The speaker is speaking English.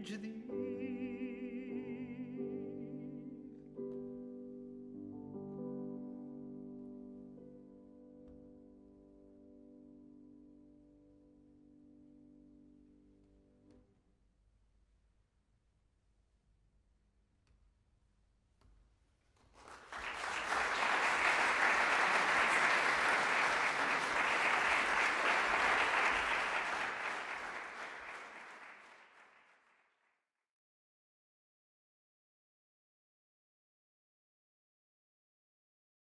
bridge thee.